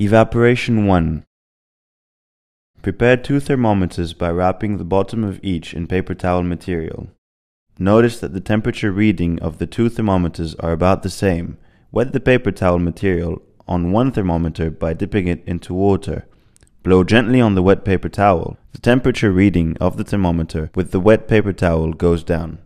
Evaporation 1 Prepare two thermometers by wrapping the bottom of each in paper towel material. Notice that the temperature reading of the two thermometers are about the same. Wet the paper towel material on one thermometer by dipping it into water. Blow gently on the wet paper towel. The temperature reading of the thermometer with the wet paper towel goes down.